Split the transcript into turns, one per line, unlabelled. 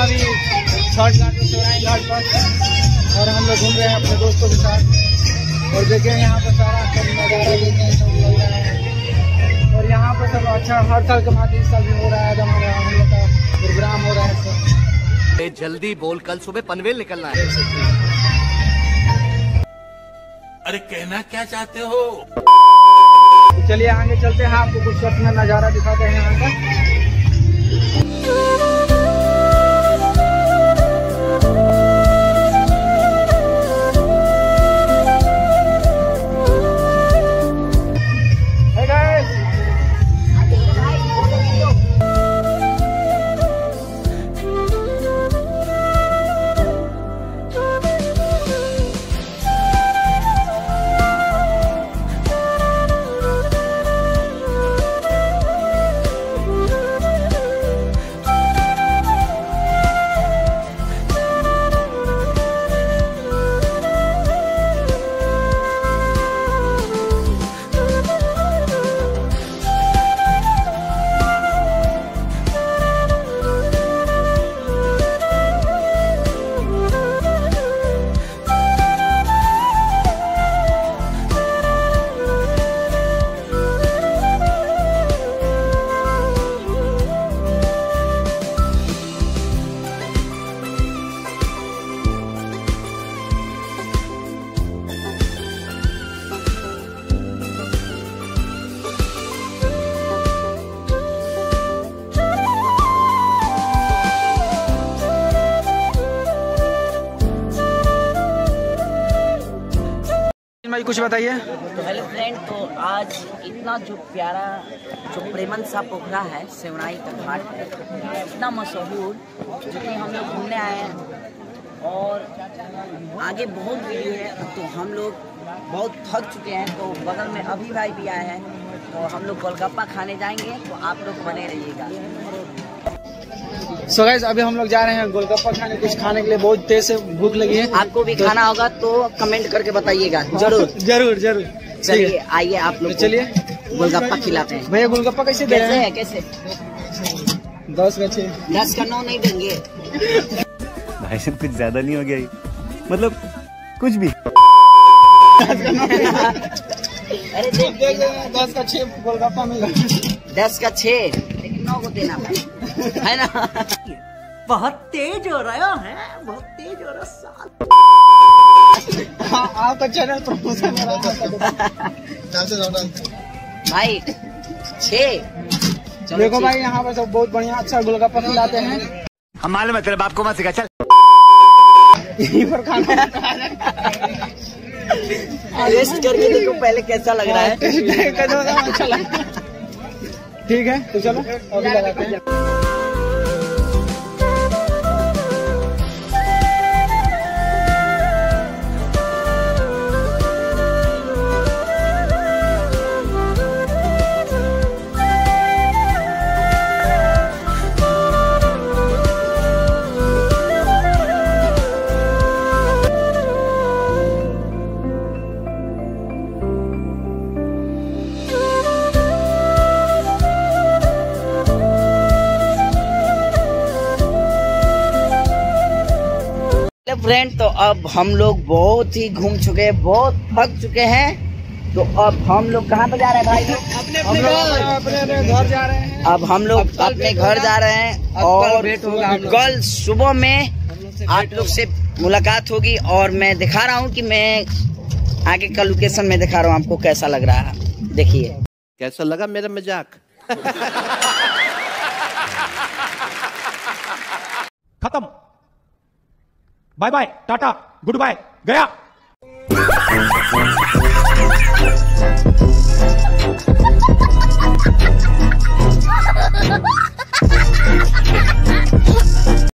यहाँ अभी छठ घाट पर चौराई घाट पर और हम लोग घूम रहे हैं अपने दोस्तों के साथ। और देखिए यहाँ पर सारा सब नज़ारा देखने सब लग रहा है। और यहाँ पर सब अच्छा हर साल के बाद इस साल भी हो रहा है एकदम हम लोग का प्रोग्राम हो रहा है सब।
जल्दी बोल कल सुबह पनवेल निकलना है।
अरे कहना क्या चाहते हो?
तो चलिए आगे चलते हैं आपको कुछ अपना नज़ारा दिखाते हैं यहाँ का भाई, कुछ बताइए।
तो हेलो फ्रेंड तो आज इतना जो प्यारा, जो प्रेमन सा पोखरा है, सेवनाई का घाट है, इतना मशहूर जो कि हम लोग घूमने आए हैं, और आगे बहुत वीडियो है तो हम लोग बहुत थक चुके हैं तो बगल में अभी भाई भी आए हैं तो हम लोग गोलगप्पा खाने जाएँगे तो आप लोग बने रहिएगा।
सो गाइस अभी हम लोग जा रहे हैं गोलगप्पा खाने। कुछ खाने के लिए बहुत तेज से भूख लगी है।
आपको भी खाना होगा तो कमेंट करके बताइएगा। ज़रूर।
ज़रूर। ज़रूर
चलिए आइए आप लोग
तो चलिए।
गोलगप्पा खिलाते हैं।
भैया गोलगप्पा कैसे दे रहे
हैं? कैसे?
दस का छः।
दस का नौ नहीं देंगे।
भाई साहब कुछ ज़्यादा नहीं हो गया मतलब कुछ भी।
अरे देख।
देख रहे दस का छः गोलगप्पा मिला।
दस का छः। लेकिन नौ को देना भाई है ना? बहुत तेज हो रहा है बहुत तेज हो रहा साल।
हाँ, आपका चैनल प्रमोशन हो रहा
भाई छः।
देखो भाई यहाँ पर सब बहुत बढ़िया अच्छा गोलगप्पा खिलाते हैं।
हम मालूम है तेरे बाप को मत सिखा चल।
यहीं पर खाना
टेस्ट करके देखो पहले कैसा लग रहा है।
अच्छा लगा ठीक है तो चलो अभी लगाते हैं।
फ्रेंड तो अब हम लोग बहुत ही घूम चुके हैं बहुत थक चुके हैं। तो अब हम लोग कहाँ पे जा रहे हैं भाई?
हम लोग अपने अपने घर जा रहे हैं।
अब हम लोग अपने घर जा रहे हैं और।
कल
सुबह में आप लोग से मुलाकात होगी और मैं दिखा रहा हूँ कि मैं आगे का लोकेशन में दिखा रहा हूँ आपको कैसा लग रहा है? देखिए।
कैसा लगा मेरा मज़ाक?
खत्म। Bye bye tata goodbye गया Ha ha ha!